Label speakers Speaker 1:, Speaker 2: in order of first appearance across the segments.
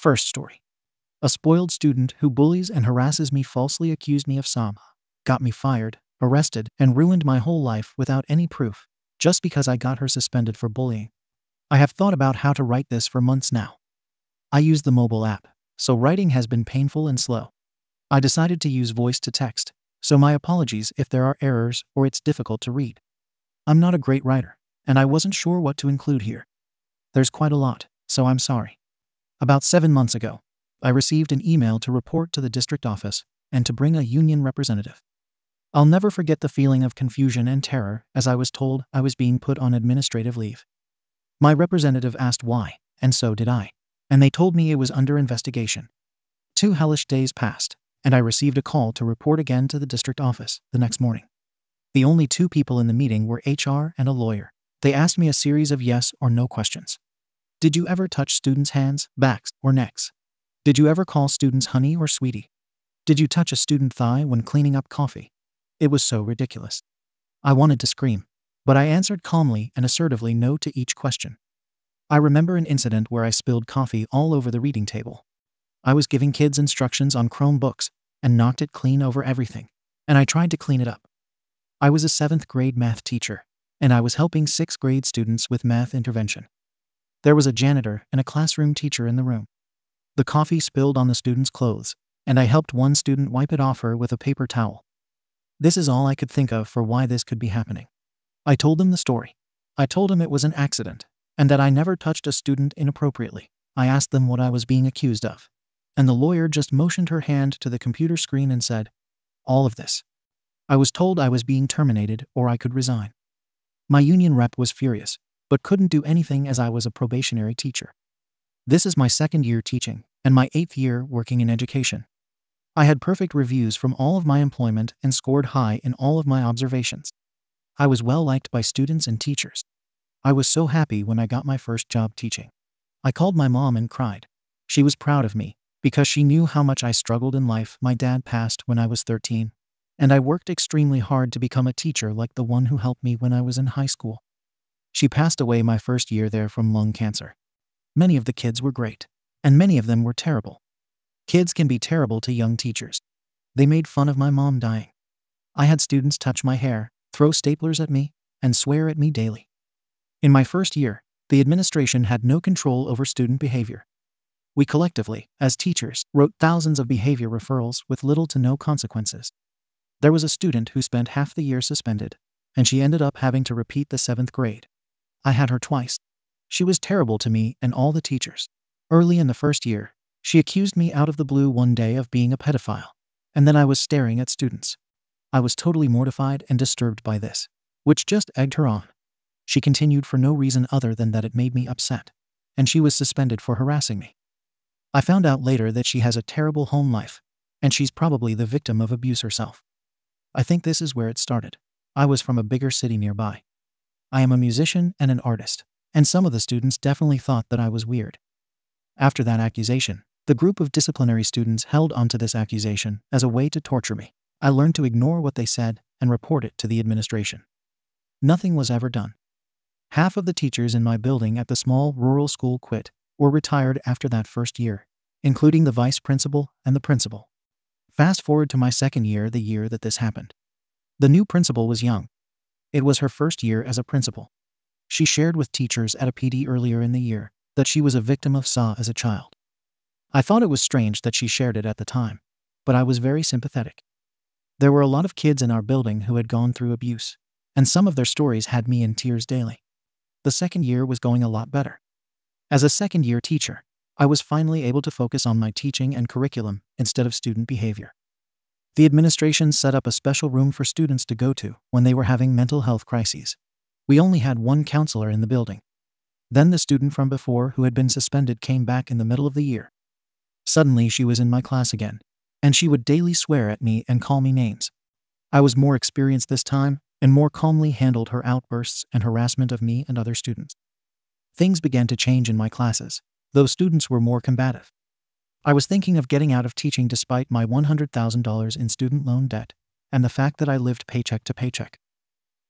Speaker 1: First story. A spoiled student who bullies and harasses me falsely accused me of Sama, got me fired, arrested, and ruined my whole life without any proof, just because I got her suspended for bullying. I have thought about how to write this for months now. I use the mobile app, so writing has been painful and slow. I decided to use voice to text, so my apologies if there are errors or it's difficult to read. I'm not a great writer, and I wasn't sure what to include here. There's quite a lot, so I'm sorry. About seven months ago, I received an email to report to the district office and to bring a union representative. I'll never forget the feeling of confusion and terror as I was told I was being put on administrative leave. My representative asked why, and so did I, and they told me it was under investigation. Two hellish days passed, and I received a call to report again to the district office the next morning. The only two people in the meeting were HR and a lawyer. They asked me a series of yes or no questions. Did you ever touch students' hands, backs, or necks? Did you ever call students honey or sweetie? Did you touch a student thigh when cleaning up coffee? It was so ridiculous. I wanted to scream, but I answered calmly and assertively no to each question. I remember an incident where I spilled coffee all over the reading table. I was giving kids instructions on Chromebooks and knocked it clean over everything, and I tried to clean it up. I was a seventh grade math teacher, and I was helping sixth grade students with math intervention. There was a janitor and a classroom teacher in the room. The coffee spilled on the student's clothes, and I helped one student wipe it off her with a paper towel. This is all I could think of for why this could be happening. I told them the story. I told them it was an accident, and that I never touched a student inappropriately. I asked them what I was being accused of. And the lawyer just motioned her hand to the computer screen and said, All of this. I was told I was being terminated or I could resign. My union rep was furious, but couldn't do anything as I was a probationary teacher. This is my second year teaching and my eighth year working in education. I had perfect reviews from all of my employment and scored high in all of my observations. I was well liked by students and teachers. I was so happy when I got my first job teaching. I called my mom and cried. She was proud of me because she knew how much I struggled in life. My dad passed when I was 13, and I worked extremely hard to become a teacher like the one who helped me when I was in high school. She passed away my first year there from lung cancer. Many of the kids were great, and many of them were terrible. Kids can be terrible to young teachers. They made fun of my mom dying. I had students touch my hair, throw staplers at me, and swear at me daily. In my first year, the administration had no control over student behavior. We collectively, as teachers, wrote thousands of behavior referrals with little to no consequences. There was a student who spent half the year suspended, and she ended up having to repeat the seventh grade. I had her twice. She was terrible to me and all the teachers. Early in the first year, she accused me out of the blue one day of being a pedophile, and then I was staring at students. I was totally mortified and disturbed by this, which just egged her on. She continued for no reason other than that it made me upset, and she was suspended for harassing me. I found out later that she has a terrible home life, and she's probably the victim of abuse herself. I think this is where it started. I was from a bigger city nearby. I am a musician and an artist, and some of the students definitely thought that I was weird. After that accusation, the group of disciplinary students held onto this accusation as a way to torture me. I learned to ignore what they said and report it to the administration. Nothing was ever done. Half of the teachers in my building at the small rural school quit or retired after that first year, including the vice principal and the principal. Fast forward to my second year, the year that this happened. The new principal was young. It was her first year as a principal. She shared with teachers at a PD earlier in the year that she was a victim of SA as a child. I thought it was strange that she shared it at the time, but I was very sympathetic. There were a lot of kids in our building who had gone through abuse, and some of their stories had me in tears daily. The second year was going a lot better. As a second year teacher, I was finally able to focus on my teaching and curriculum instead of student behavior. The administration set up a special room for students to go to when they were having mental health crises. We only had one counselor in the building. Then the student from before who had been suspended came back in the middle of the year Suddenly, she was in my class again, and she would daily swear at me and call me names. I was more experienced this time and more calmly handled her outbursts and harassment of me and other students. Things began to change in my classes, though students were more combative. I was thinking of getting out of teaching despite my $100,000 in student loan debt and the fact that I lived paycheck to paycheck.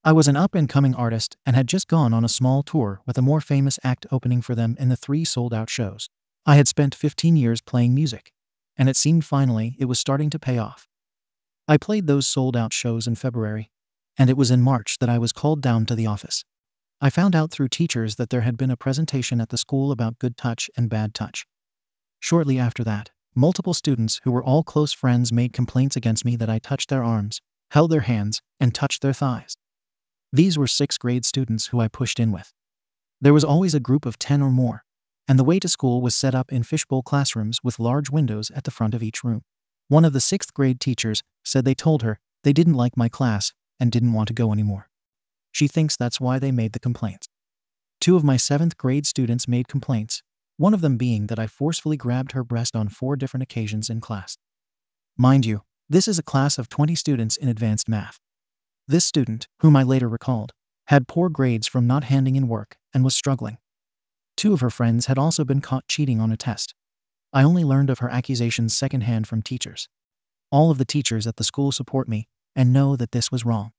Speaker 1: I was an up and coming artist and had just gone on a small tour with a more famous act opening for them in the three sold out shows. I had spent 15 years playing music, and it seemed finally it was starting to pay off. I played those sold out shows in February, and it was in March that I was called down to the office. I found out through teachers that there had been a presentation at the school about good touch and bad touch. Shortly after that, multiple students who were all close friends made complaints against me that I touched their arms, held their hands, and touched their thighs. These were sixth grade students who I pushed in with. There was always a group of 10 or more, and the way to school was set up in fishbowl classrooms with large windows at the front of each room. One of the sixth grade teachers said they told her they didn't like my class and didn't want to go anymore. She thinks that's why they made the complaints. Two of my seventh grade students made complaints, one of them being that I forcefully grabbed her breast on four different occasions in class. Mind you, this is a class of 20 students in advanced math. This student, whom I later recalled, had poor grades from not handing in work and was struggling. Two of her friends had also been caught cheating on a test. I only learned of her accusations secondhand from teachers. All of the teachers at the school support me and know that this was wrong.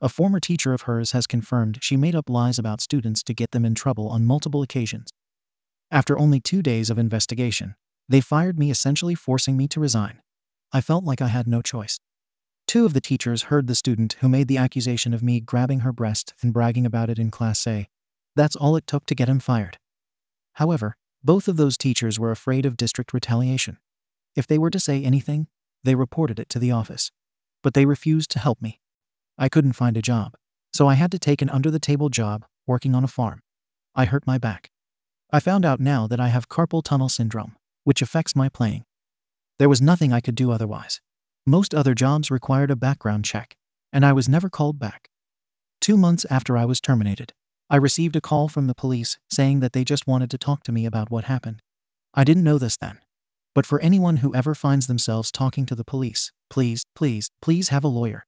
Speaker 1: A former teacher of hers has confirmed she made up lies about students to get them in trouble on multiple occasions. After only two days of investigation, they fired me essentially forcing me to resign. I felt like I had no choice. Two of the teachers heard the student who made the accusation of me grabbing her breast and bragging about it in class say, That's all it took to get him fired. However, both of those teachers were afraid of district retaliation. If they were to say anything, they reported it to the office. But they refused to help me. I couldn't find a job, so I had to take an under the table job working on a farm. I hurt my back. I found out now that I have carpal tunnel syndrome, which affects my playing. There was nothing I could do otherwise. Most other jobs required a background check, and I was never called back. Two months after I was terminated, I received a call from the police saying that they just wanted to talk to me about what happened. I didn't know this then. But for anyone who ever finds themselves talking to the police, please, please, please have a lawyer.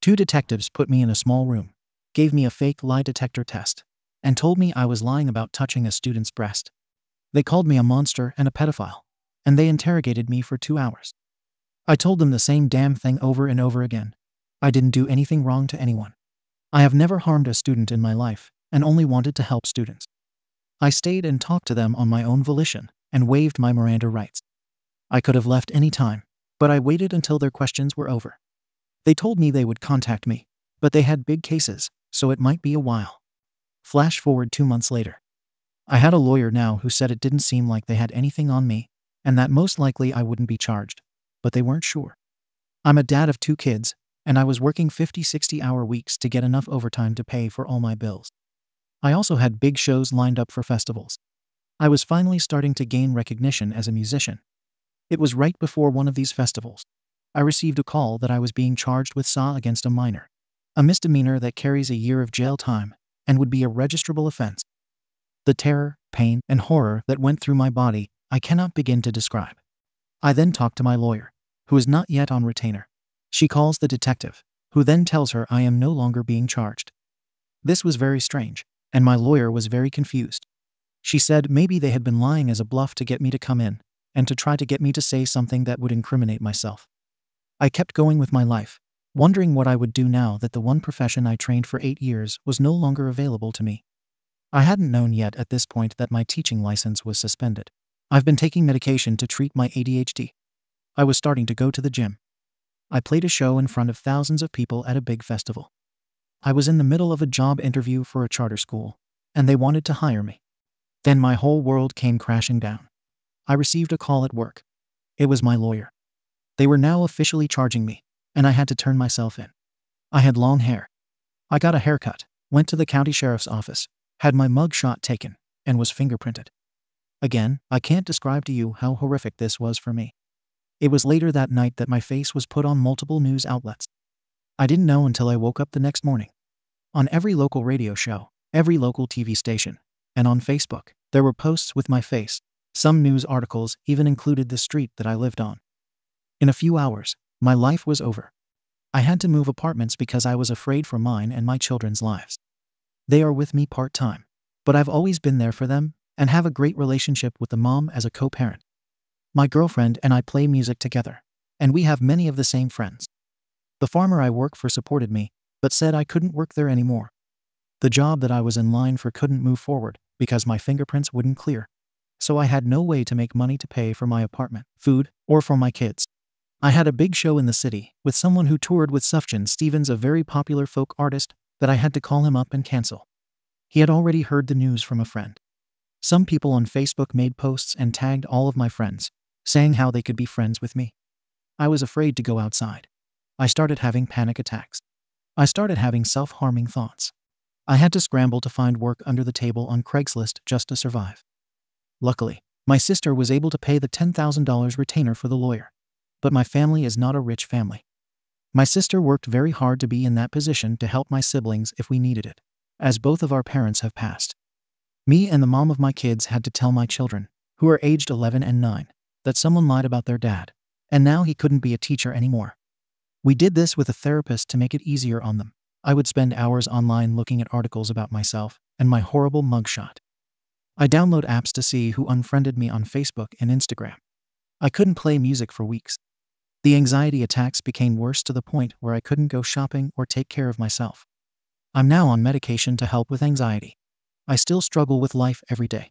Speaker 1: Two detectives put me in a small room, gave me a fake lie detector test, and told me I was lying about touching a student's breast. They called me a monster and a pedophile and they interrogated me for two hours. I told them the same damn thing over and over again. I didn't do anything wrong to anyone. I have never harmed a student in my life and only wanted to help students. I stayed and talked to them on my own volition and waived my Miranda rights. I could have left any time, but I waited until their questions were over. They told me they would contact me, but they had big cases, so it might be a while. Flash forward two months later. I had a lawyer now who said it didn't seem like they had anything on me and that most likely I wouldn't be charged, but they weren't sure. I'm a dad of two kids, and I was working 50 60 hour weeks to get enough overtime to pay for all my bills. I also had big shows lined up for festivals. I was finally starting to gain recognition as a musician. It was right before one of these festivals. I received a call that I was being charged with SA against a minor, a misdemeanor that carries a year of jail time and would be a registrable offense. The terror, pain, and horror that went through my body I cannot begin to describe. I then talk to my lawyer, who is not yet on retainer. She calls the detective, who then tells her I am no longer being charged. This was very strange, and my lawyer was very confused. She said maybe they had been lying as a bluff to get me to come in, and to try to get me to say something that would incriminate myself. I kept going with my life, wondering what I would do now that the one profession I trained for eight years was no longer available to me. I hadn't known yet at this point that my teaching license was suspended. I've been taking medication to treat my ADHD. I was starting to go to the gym. I played a show in front of thousands of people at a big festival. I was in the middle of a job interview for a charter school, and they wanted to hire me. Then my whole world came crashing down. I received a call at work. It was my lawyer. They were now officially charging me, and I had to turn myself in. I had long hair. I got a haircut, went to the county sheriff's office, had my mug shot taken, and was fingerprinted. Again, I can't describe to you how horrific this was for me. It was later that night that my face was put on multiple news outlets. I didn't know until I woke up the next morning. On every local radio show, every local TV station, and on Facebook, there were posts with my face. Some news articles even included the street that I lived on. In a few hours, my life was over. I had to move apartments because I was afraid for mine and my children's lives. They are with me part time, but I've always been there for them and have a great relationship with the mom as a co parent. My girlfriend and I play music together, and we have many of the same friends. The farmer I work for supported me, but said I couldn't work there anymore. The job that I was in line for couldn't move forward because my fingerprints wouldn't clear. so I had no way to make money to pay for my apartment, food, or for my kids. I had a big show in the city with someone who toured with Sufjan Stevens, a very popular folk artist, that I had to call him up and cancel. He had already heard the news from a friend. Some people on Facebook made posts and tagged all of my friends, saying how they could be friends with me. I was afraid to go outside. I started having panic attacks. I started having self harming thoughts. I had to scramble to find work under the table on Craigslist just to survive. Luckily, my sister was able to pay the $10,000 retainer for the lawyer. But my family is not a rich family. My sister worked very hard to be in that position to help my siblings if we needed it, as both of our parents have passed. Me and the mom of my kids had to tell my children, who are aged 11 and 9, that someone lied about their dad, and now he couldn't be a teacher anymore. We did this with a therapist to make it easier on them. I would spend hours online looking at articles about myself and my horrible mugshot. I download apps to see who unfriended me on Facebook and Instagram. I couldn't play music for weeks. The anxiety attacks became worse to the point where I couldn't go shopping or take care of myself. I'm now on medication to help with anxiety. I still struggle with life every day.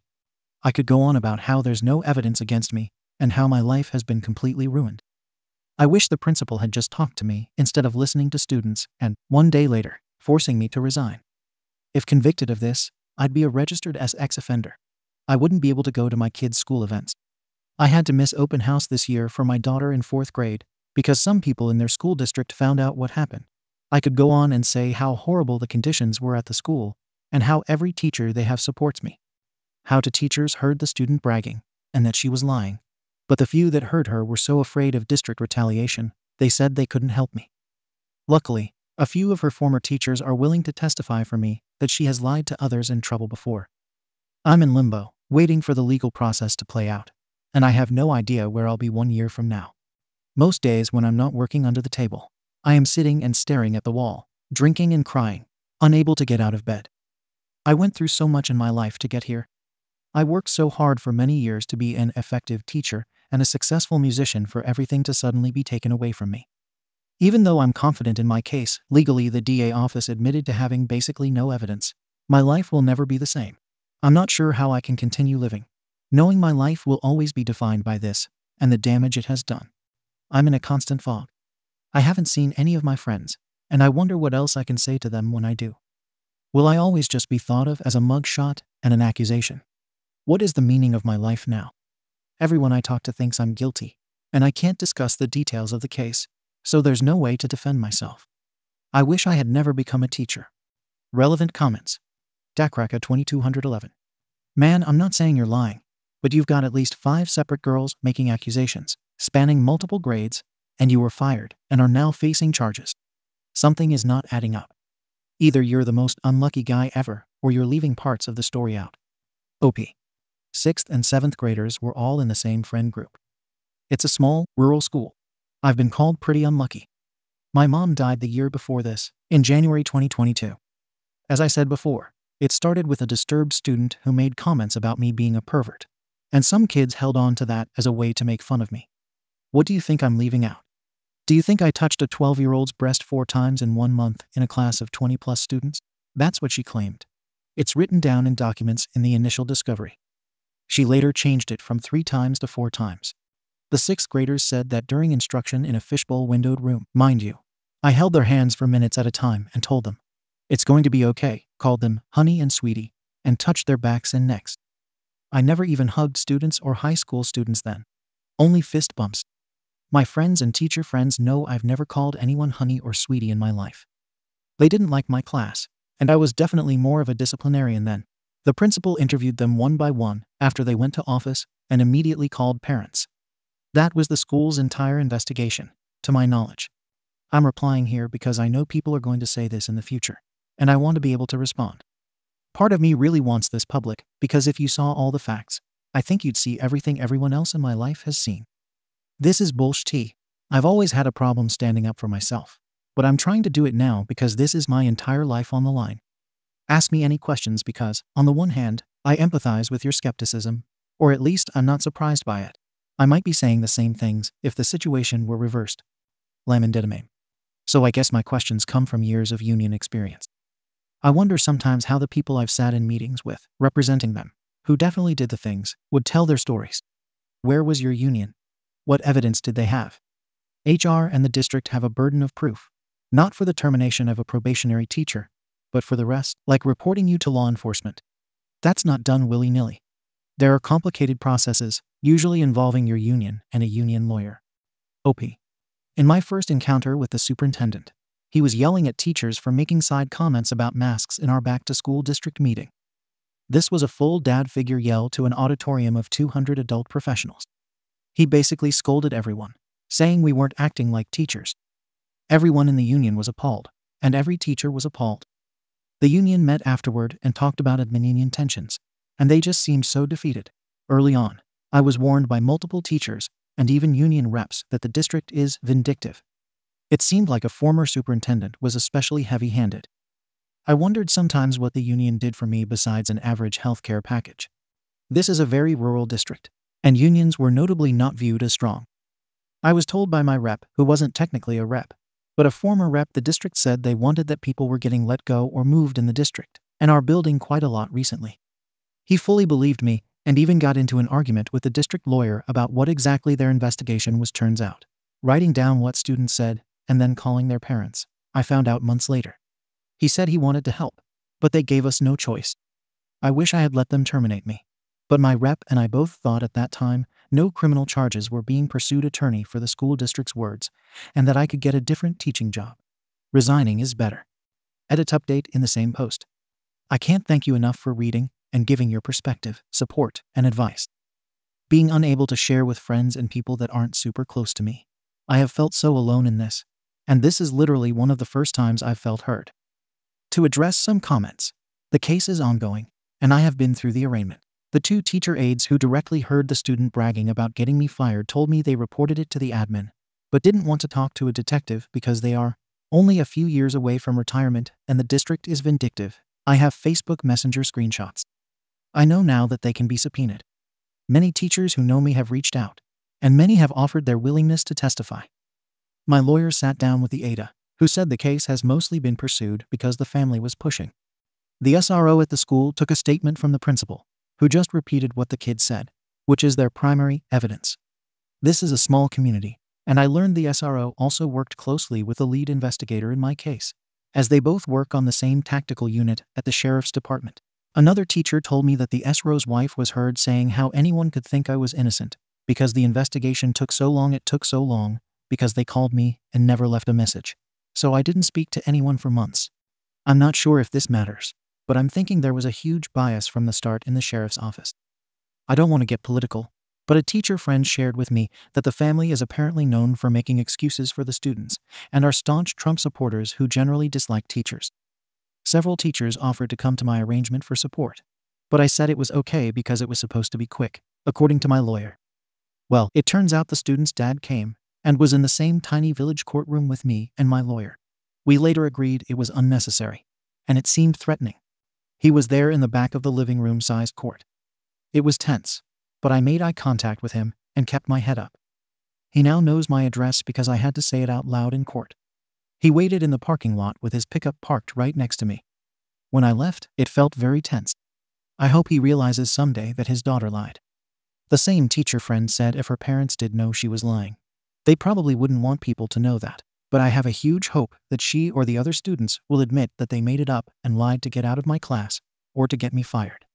Speaker 1: I could go on about how there's no evidence against me and how my life has been completely ruined. I wish the principal had just talked to me instead of listening to students and, one day later, forcing me to resign. If convicted of this, I'd be a registered as ex offender. I wouldn't be able to go to my kids' school events. I had to miss open house this year for my daughter in fourth grade because some people in their school district found out what happened. I could go on and say how horrible the conditions were at the school and how every teacher they have supports me. How the teachers heard the student bragging and that she was lying but the few that heard her were so afraid of district retaliation, they said they couldn't help me. Luckily, a few of her former teachers are willing to testify for me that she has lied to others in trouble before. I'm in limbo, waiting for the legal process to play out, and I have no idea where I'll be one year from now. Most days when I'm not working under the table, I am sitting and staring at the wall, drinking and crying, unable to get out of bed. I went through so much in my life to get here. I worked so hard for many years to be an effective teacher and a successful musician for everything to suddenly be taken away from me. Even though I'm confident in my case, legally the DA office admitted to having basically no evidence. My life will never be the same. I'm not sure how I can continue living, knowing my life will always be defined by this and the damage it has done. I'm in a constant fog. I haven't seen any of my friends, and I wonder what else I can say to them when I do. Will I always just be thought of as a mugshot and an accusation? What is the meaning of my life now? Everyone I talk to thinks I'm guilty, and I can't discuss the details of the case, so there's no way to defend myself. I wish I had never become a teacher. Relevant comments. Dakraka 2211. Man, I'm not saying you're lying, but you've got at least five separate girls making accusations, spanning multiple grades, and you were fired and are now facing charges. Something is not adding up. Either you're the most unlucky guy ever, or you're leaving parts of the story out. OP. Sixth and seventh graders were all in the same friend group. It's a small, rural school. I've been called pretty unlucky. My mom died the year before this, in January 2022. As I said before, it started with a disturbed student who made comments about me being a pervert, and some kids held on to that as a way to make fun of me. What do you think I'm leaving out? Do you think I touched a 12 year old's breast four times in one month in a class of 20 plus students? That's what she claimed. It's written down in documents in the initial discovery. She later changed it from three times to four times. The sixth graders said that during instruction in a fishbowl windowed room, mind you, I held their hands for minutes at a time and told them, It's going to be okay, called them honey and sweetie, and touched their backs and necks. I never even hugged students or high school students then. Only fist bumps. My friends and teacher friends know I've never called anyone honey or sweetie in my life. They didn't like my class, and I was definitely more of a disciplinarian then. The principal interviewed them one by one after they went to office and immediately called parents. That was the school's entire investigation, to my knowledge. I'm replying here because I know people are going to say this in the future, and I want to be able to respond. Part of me really wants this public because if you saw all the facts, I think you'd see everything everyone else in my life has seen. This is bullshit. I've always had a problem standing up for myself, but I'm trying to do it now because this is my entire life on the line. Ask me any questions because, on the one hand, I empathize with your skepticism, or at least I'm not surprised by it. I might be saying the same things if the situation were reversed. Didamame. So I guess my questions come from years of union experience. I wonder sometimes how the people I've sat in meetings with, representing them, who definitely did the things, would tell their stories. Where was your union? What evidence did they have? HR and the district have a burden of proof, not for the termination of a probationary teacher, but for the rest, like reporting you to law enforcement. That's not done willy nilly. There are complicated processes, usually involving your union and a union lawyer. OP. In my first encounter with the superintendent, he was yelling at teachers for making side comments about masks in our back to school district meeting. This was a full dad figure yell to an auditorium of 200 adult professionals. He basically scolded everyone, saying we weren't acting like teachers. Everyone in the union was appalled, and every teacher was appalled. The union met afterward and talked about admin union tensions, and they just seemed so defeated. Early on, I was warned by multiple teachers and even union reps that the district is vindictive. It seemed like a former superintendent was especially heavy handed. I wondered sometimes what the union did for me besides an average healthcare package. This is a very rural district, and unions were notably not viewed as strong. I was told by my rep, who wasn't technically a rep, but a former rep the district said they wanted that people were getting let go or moved in the district, and are building quite a lot recently. He fully believed me and even got into an argument with the district lawyer about what exactly their investigation was turns out, writing down what students said and then calling their parents. I found out months later. He said he wanted to help, but they gave us no choice. I wish I had let them terminate me. But my rep and I both thought at that time no criminal charges were being pursued attorney for the school district's words, and that I could get a different teaching job. Resigning is better. Edit update in the same post. I can't thank you enough for reading and giving your perspective, support, and advice. Being unable to share with friends and people that aren't super close to me. I have felt so alone in this, and this is literally one of the first times I've felt heard. To address some comments, the case is ongoing, and I have been through the arraignment. The two teacher aides who directly heard the student bragging about getting me fired told me they reported it to the admin, but didn't want to talk to a detective because they are only a few years away from retirement and the district is vindictive. I have Facebook Messenger screenshots. I know now that they can be subpoenaed. Many teachers who know me have reached out, and many have offered their willingness to testify. My lawyer sat down with the ADA, who said the case has mostly been pursued because the family was pushing. The SRO at the school took a statement from the principal, who just repeated what the kids said, which is their primary evidence. This is a small community, and I learned the SRO also worked closely with the lead investigator in my case, as they both work on the same tactical unit at the sheriff's department. Another teacher told me that the SRO's wife was heard saying how anyone could think I was innocent because the investigation took so long it took so long because they called me and never left a message. So I didn't speak to anyone for months. I'm not sure if this matters, but I'm thinking there was a huge bias from the start in the sheriff's office. I don't want to get political, but a teacher friend shared with me that the family is apparently known for making excuses for the students and are staunch Trump supporters who generally dislike teachers. Several teachers offered to come to my arraignment for support, but I said it was okay because it was supposed to be quick, according to my lawyer. Well, it turns out the student's dad came and was in the same tiny village courtroom with me and my lawyer. We later agreed it was unnecessary, and it seemed threatening. He was there in the back of the living room sized court. It was tense, but I made eye contact with him and kept my head up. He now knows my address because I had to say it out loud in court. He waited in the parking lot with his pickup parked right next to me. When I left, it felt very tense. I hope he realizes someday that his daughter lied. The same teacher friend said if her parents did know she was lying, they probably wouldn't want people to know that but I have a huge hope that she or the other students will admit that they made it up and lied to get out of my class or to get me fired.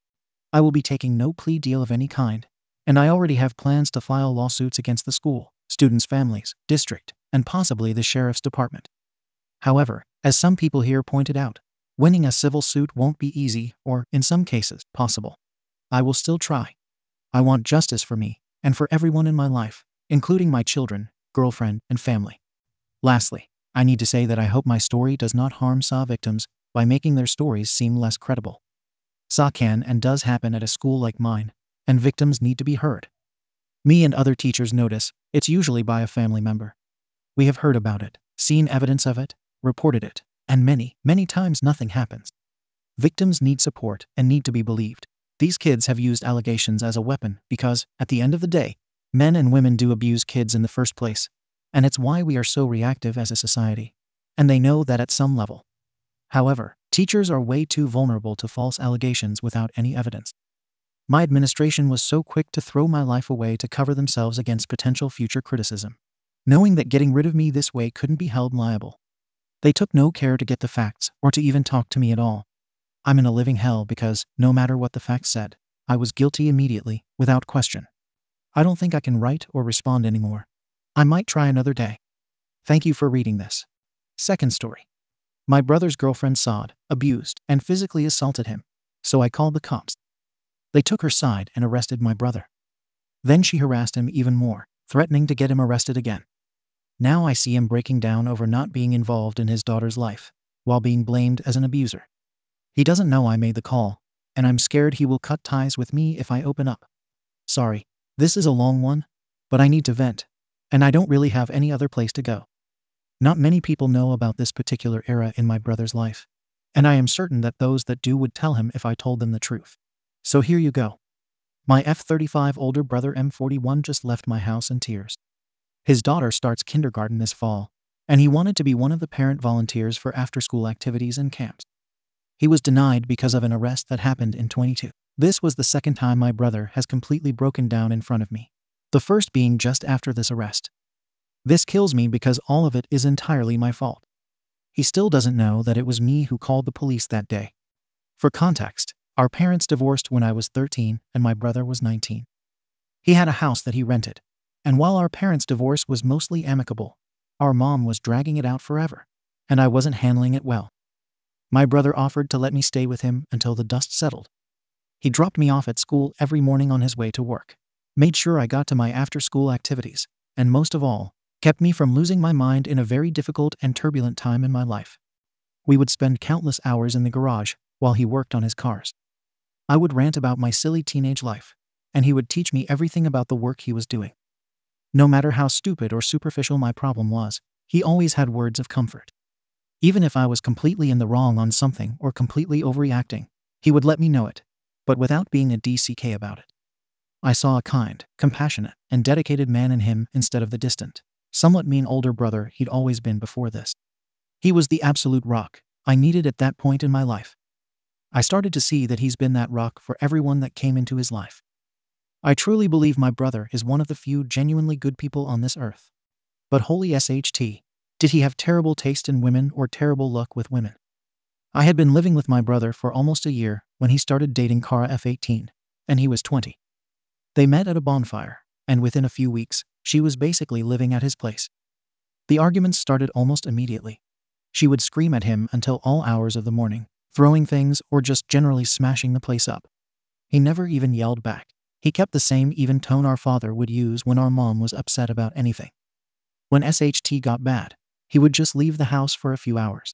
Speaker 1: I will be taking no plea deal of any kind, and I already have plans to file lawsuits against the school, students' families, district, and possibly the sheriff's department. However, as some people here pointed out, winning a civil suit won't be easy or, in some cases, possible. I will still try. I want justice for me and for everyone in my life, including my children, girlfriend, and family. Lastly, I need to say that I hope my story does not harm SA victims by making their stories seem less credible. SA can and does happen at a school like mine, and victims need to be heard. Me and other teachers notice it's usually by a family member. We have heard about it, seen evidence of it, reported it, and many, many times nothing happens. Victims need support and need to be believed. These kids have used allegations as a weapon because, at the end of the day, men and women do abuse kids in the first place, and it's why we are so reactive as a society. And they know that at some level. However, teachers are way too vulnerable to false allegations without any evidence. My administration was so quick to throw my life away to cover themselves against potential future criticism, knowing that getting rid of me this way couldn't be held liable. They took no care to get the facts or to even talk to me at all. I'm in a living hell because, no matter what the facts said, I was guilty immediately, without question. I don't think I can write or respond anymore. I might try another day. Thank you for reading this. Second story. My brother's girlfriend sawed, abused, and physically assaulted him, so I called the cops. They took her side and arrested my brother. Then she harassed him even more, threatening to get him arrested again. Now I see him breaking down over not being involved in his daughter's life, while being blamed as an abuser. He doesn't know I made the call, and I'm scared he will cut ties with me if I open up. Sorry, this is a long one, but I need to vent, and I don't really have any other place to go. Not many people know about this particular era in my brother's life, and I am certain that those that do would tell him if I told them the truth. So here you go. My F-35 older brother M41 just left my house in tears. His daughter starts kindergarten this fall, and he wanted to be one of the parent volunteers for after-school activities and camps. He was denied because of an arrest that happened in 22. This was the second time my brother has completely broken down in front of me. The first being just after this arrest. This kills me because all of it is entirely my fault. He still doesn't know that it was me who called the police that day. For context, our parents divorced when I was 13 and my brother was 19. He had a house that he rented, and while our parents' divorce was mostly amicable, our mom was dragging it out forever, and I wasn't handling it well. My brother offered to let me stay with him until the dust settled. He dropped me off at school every morning on his way to work, made sure I got to my after school activities, and most of all, kept me from losing my mind in a very difficult and turbulent time in my life. We would spend countless hours in the garage while he worked on his cars. I would rant about my silly teenage life, and he would teach me everything about the work he was doing. No matter how stupid or superficial my problem was, he always had words of comfort. Even if I was completely in the wrong on something or completely overreacting, he would let me know it, but without being a DCK about it. I saw a kind, compassionate, and dedicated man in him instead of the distant, somewhat mean older brother he'd always been before this. He was the absolute rock I needed at that point in my life. I started to see that he's been that rock for everyone that came into his life. I truly believe my brother is one of the few genuinely good people on this earth. But holy SHT, did he have terrible taste in women or terrible luck with women? I had been living with my brother for almost a year when he started dating Kara F18, and he was 20. They met at a bonfire, and within a few weeks, she was basically living at his place. The arguments started almost immediately. She would scream at him until all hours of the morning, throwing things or just generally smashing the place up. He never even yelled back. He kept the same even tone our father would use when our mom was upset about anything. When SHT got bad, he would just leave the house for a few hours,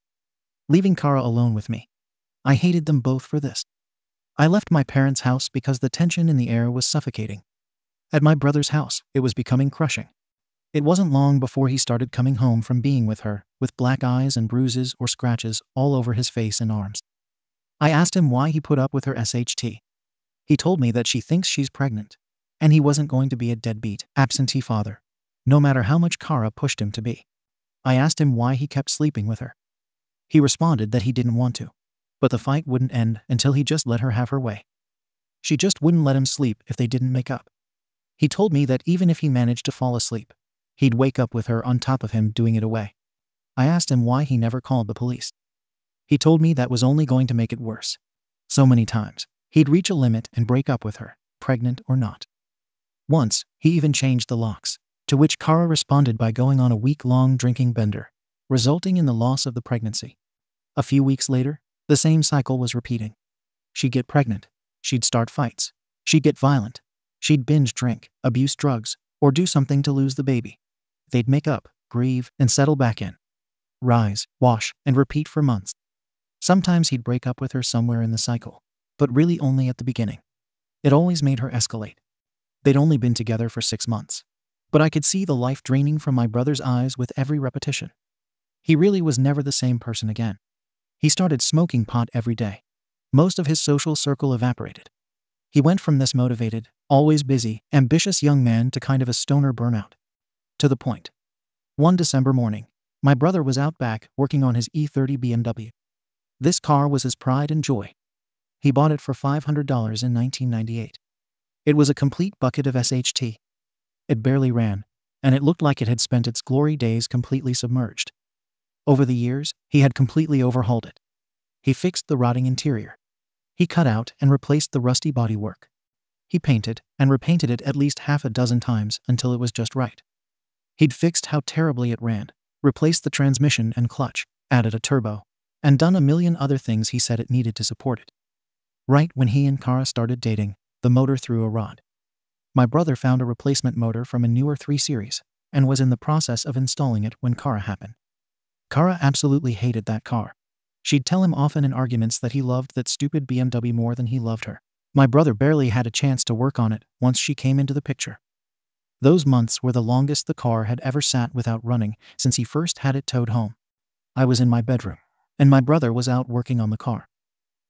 Speaker 1: leaving Kara alone with me. I hated them both for this. I left my parents' house because the tension in the air was suffocating. At my brother's house, it was becoming crushing. It wasn't long before he started coming home from being with her, with black eyes and bruises or scratches all over his face and arms. I asked him why he put up with her SHT. He told me that she thinks she's pregnant, and he wasn't going to be a deadbeat, absentee father, no matter how much Kara pushed him to be. I asked him why he kept sleeping with her. He responded that he didn't want to, but the fight wouldn't end until he just let her have her way. She just wouldn't let him sleep if they didn't make up. He told me that even if he managed to fall asleep, he'd wake up with her on top of him doing it away. I asked him why he never called the police. He told me that was only going to make it worse. So many times, he'd reach a limit and break up with her, pregnant or not. Once, he even changed the locks to which Kara responded by going on a week-long drinking bender, resulting in the loss of the pregnancy. A few weeks later, the same cycle was repeating. She'd get pregnant, she'd start fights, she'd get violent, she'd binge drink, abuse drugs, or do something to lose the baby. They'd make up, grieve, and settle back in. Rise, wash, and repeat for months. Sometimes he'd break up with her somewhere in the cycle, but really only at the beginning. It always made her escalate. They'd only been together for six months but I could see the life draining from my brother's eyes with every repetition. He really was never the same person again. He started smoking pot every day. Most of his social circle evaporated. He went from this motivated, always busy, ambitious young man to kind of a stoner burnout. To the point. One December morning, my brother was out back working on his E30 BMW. This car was his pride and joy. He bought it for $500 in 1998. It was a complete bucket of SHT. It barely ran, and it looked like it had spent its glory days completely submerged. Over the years, he had completely overhauled it. He fixed the rotting interior. He cut out and replaced the rusty bodywork. He painted and repainted it at least half a dozen times until it was just right. He'd fixed how terribly it ran, replaced the transmission and clutch, added a turbo, and done a million other things he said it needed to support it. Right when he and Kara started dating, the motor threw a rod. My brother found a replacement motor from a newer 3 Series and was in the process of installing it when Kara happened. Kara absolutely hated that car. She'd tell him often in arguments that he loved that stupid BMW more than he loved her. My brother barely had a chance to work on it once she came into the picture. Those months were the longest the car had ever sat without running since he first had it towed home. I was in my bedroom, and my brother was out working on the car.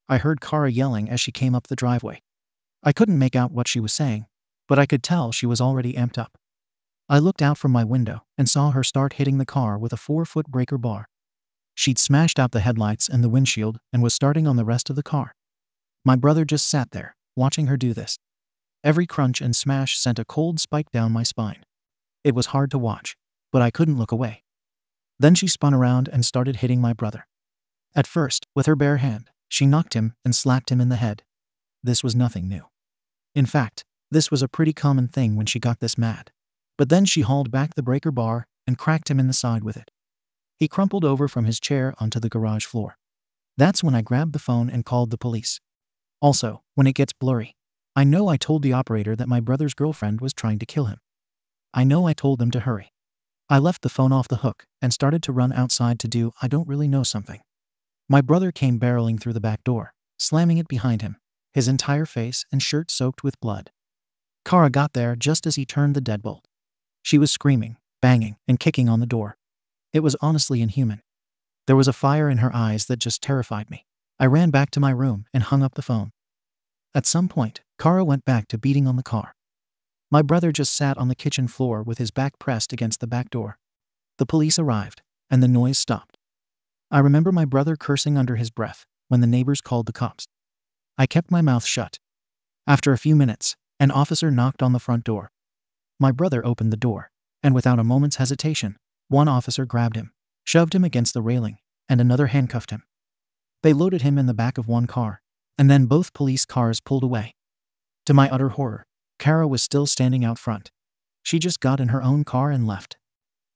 Speaker 1: I heard Kara yelling as she came up the driveway. I couldn't make out what she was saying, but I could tell she was already amped up. I looked out from my window and saw her start hitting the car with a four foot breaker bar. She'd smashed out the headlights and the windshield and was starting on the rest of the car. My brother just sat there, watching her do this. Every crunch and smash sent a cold spike down my spine. It was hard to watch, but I couldn't look away. Then she spun around and started hitting my brother. At first, with her bare hand, she knocked him and slapped him in the head. This was nothing new. In fact, this was a pretty common thing when she got this mad. But then she hauled back the breaker bar and cracked him in the side with it. He crumpled over from his chair onto the garage floor. That's when I grabbed the phone and called the police. Also, when it gets blurry, I know I told the operator that my brother's girlfriend was trying to kill him. I know I told them to hurry. I left the phone off the hook and started to run outside to do I don't really know something. My brother came barreling through the back door, slamming it behind him, his entire face and shirt soaked with blood. Kara got there just as he turned the deadbolt. She was screaming, banging, and kicking on the door. It was honestly inhuman. There was a fire in her eyes that just terrified me. I ran back to my room and hung up the phone. At some point, Kara went back to beating on the car. My brother just sat on the kitchen floor with his back pressed against the back door. The police arrived, and the noise stopped. I remember my brother cursing under his breath when the neighbors called the cops. I kept my mouth shut. After a few minutes, an officer knocked on the front door. My brother opened the door, and without a moment's hesitation, one officer grabbed him, shoved him against the railing, and another handcuffed him. They loaded him in the back of one car, and then both police cars pulled away. To my utter horror, Kara was still standing out front. She just got in her own car and left.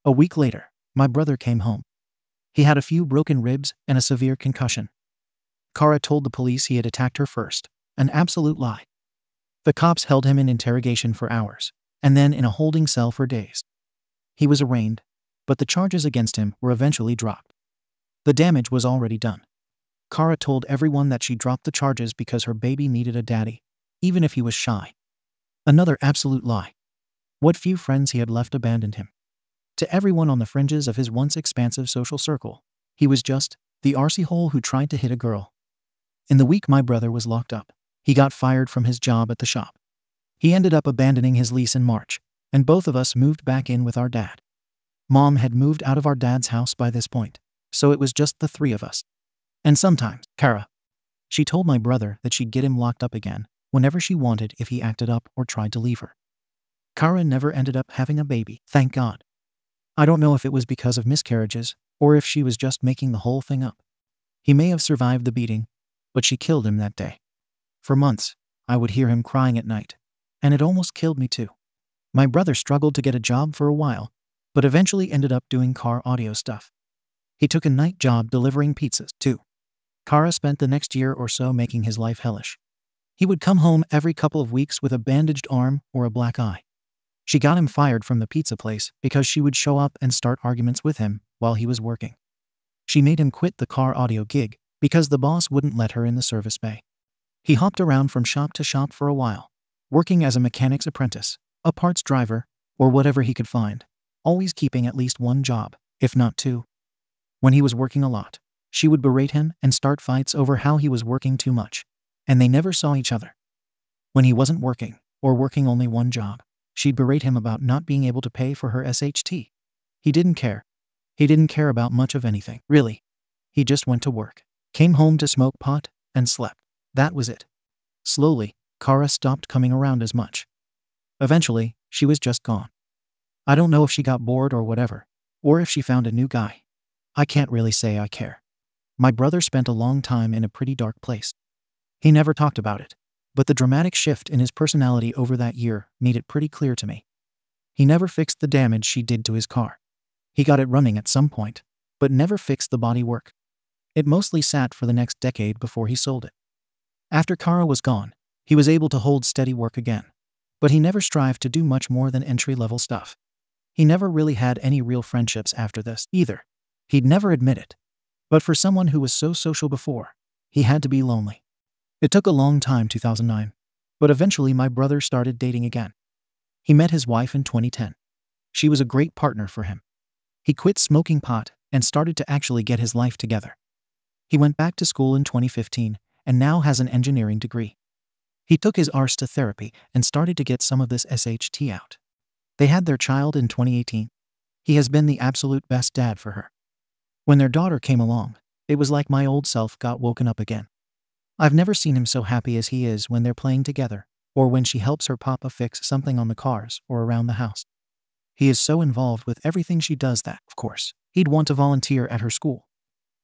Speaker 1: A week later, my brother came home. He had a few broken ribs and a severe concussion. Kara told the police he had attacked her first, an absolute lie. The cops held him in interrogation for hours, and then in a holding cell for days. He was arraigned, but the charges against him were eventually dropped. The damage was already done. Kara told everyone that she dropped the charges because her baby needed a daddy, even if he was shy. Another absolute lie. What few friends he had left abandoned him. To everyone on the fringes of his once expansive social circle, he was just the arsehole hole who tried to hit a girl. In the week my brother was locked up, he got fired from his job at the shop. He ended up abandoning his lease in March, and both of us moved back in with our dad. Mom had moved out of our dad's house by this point, so it was just the three of us. And sometimes, Kara. She told my brother that she'd get him locked up again whenever she wanted if he acted up or tried to leave her. Kara never ended up having a baby, thank God. I don't know if it was because of miscarriages or if she was just making the whole thing up. He may have survived the beating, but she killed him that day. For months, I would hear him crying at night, and it almost killed me too. My brother struggled to get a job for a while, but eventually ended up doing car audio stuff. He took a night job delivering pizzas, too. Kara spent the next year or so making his life hellish. He would come home every couple of weeks with a bandaged arm or a black eye. She got him fired from the pizza place because she would show up and start arguments with him while he was working. She made him quit the car audio gig because the boss wouldn't let her in the service bay. He hopped around from shop to shop for a while, working as a mechanic's apprentice, a parts driver, or whatever he could find, always keeping at least one job, if not two. When he was working a lot, she would berate him and start fights over how he was working too much, and they never saw each other. When he wasn't working, or working only one job, she'd berate him about not being able to pay for her SHT. He didn't care. He didn't care about much of anything, really. He just went to work, came home to smoke pot, and slept. That was it. Slowly, Kara stopped coming around as much. Eventually, she was just gone. I don't know if she got bored or whatever, or if she found a new guy. I can't really say I care. My brother spent a long time in a pretty dark place. He never talked about it, but the dramatic shift in his personality over that year made it pretty clear to me. He never fixed the damage she did to his car. He got it running at some point, but never fixed the body work. It mostly sat for the next decade before he sold it. After Kara was gone, he was able to hold steady work again, but he never strived to do much more than entry level stuff. He never really had any real friendships after this, either. He'd never admit it. But for someone who was so social before, he had to be lonely. It took a long time, 2009, but eventually my brother started dating again. He met his wife in 2010. She was a great partner for him. He quit smoking pot and started to actually get his life together. He went back to school in 2015 and now has an engineering degree. He took his ARS to therapy and started to get some of this SHT out. They had their child in 2018. He has been the absolute best dad for her. When their daughter came along, it was like my old self got woken up again. I've never seen him so happy as he is when they're playing together, or when she helps her papa fix something on the cars or around the house. He is so involved with everything she does that, of course, he'd want to volunteer at her school.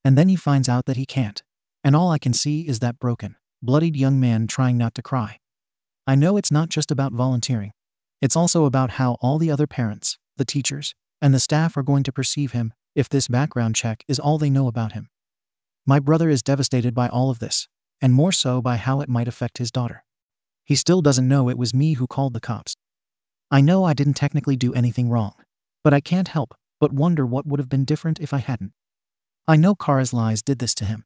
Speaker 1: And then he finds out that he can't, and all I can see is that broken, bloodied young man trying not to cry. I know it's not just about volunteering. It's also about how all the other parents, the teachers, and the staff are going to perceive him if this background check is all they know about him. My brother is devastated by all of this, and more so by how it might affect his daughter. He still doesn't know it was me who called the cops. I know I didn't technically do anything wrong, but I can't help but wonder what would have been different if I hadn't. I know Kara's lies did this to him.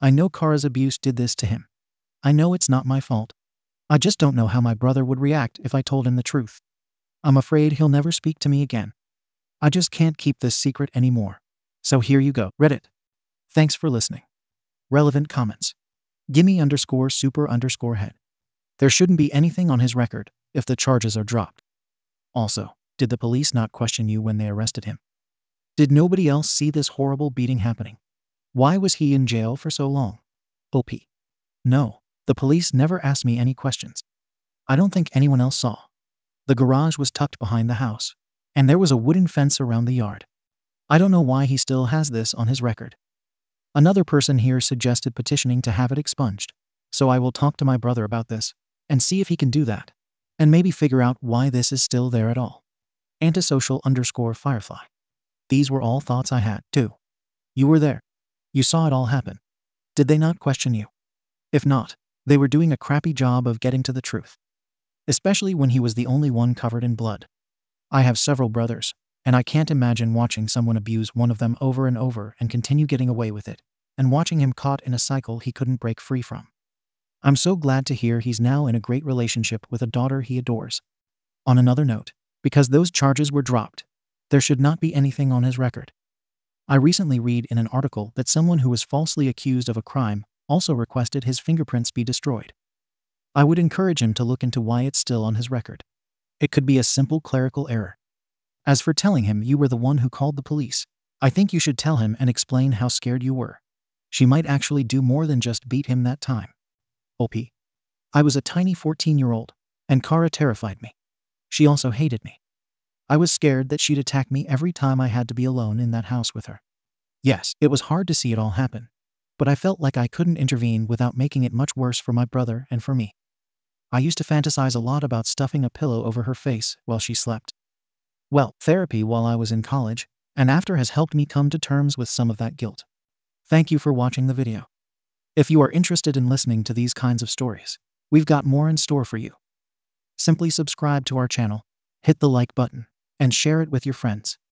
Speaker 1: I know Kara's abuse did this to him. I know it's not my fault. I just don't know how my brother would react if I told him the truth. I'm afraid he'll never speak to me again. I just can't keep this secret anymore. So here you go, Reddit. Thanks for listening. Relevant comments. Gimme underscore super underscore head. There shouldn't be anything on his record if the charges are dropped. Also, did the police not question you when they arrested him? Did nobody else see this horrible beating happening? Why was he in jail for so long? OP. No, the police never asked me any questions. I don't think anyone else saw. The garage was tucked behind the house, and there was a wooden fence around the yard. I don't know why he still has this on his record. Another person here suggested petitioning to have it expunged, so I will talk to my brother about this and see if he can do that, and maybe figure out why this is still there at all. Antisocial underscore Firefly. These were all thoughts I had, too. You were there. You saw it all happen. Did they not question you? If not, they were doing a crappy job of getting to the truth. Especially when he was the only one covered in blood. I have several brothers, and I can't imagine watching someone abuse one of them over and over and continue getting away with it, and watching him caught in a cycle he couldn't break free from. I'm so glad to hear he's now in a great relationship with a daughter he adores. On another note, because those charges were dropped, there should not be anything on his record. I recently read in an article that someone who was falsely accused of a crime also requested his fingerprints be destroyed. I would encourage him to look into why it's still on his record. It could be a simple clerical error. As for telling him you were the one who called the police, I think you should tell him and explain how scared you were. She might actually do more than just beat him that time. OP. I was a tiny 14 year old, and Kara terrified me. She also hated me. I was scared that she'd attack me every time I had to be alone in that house with her. Yes, it was hard to see it all happen, but I felt like I couldn't intervene without making it much worse for my brother and for me. I used to fantasize a lot about stuffing a pillow over her face while she slept. Well, therapy while I was in college, and after has helped me come to terms with some of that guilt. Thank you for watching the video. If you are interested in listening to these kinds of stories, we've got more in store for you. Simply subscribe to our channel, hit the like button, and share it with your friends.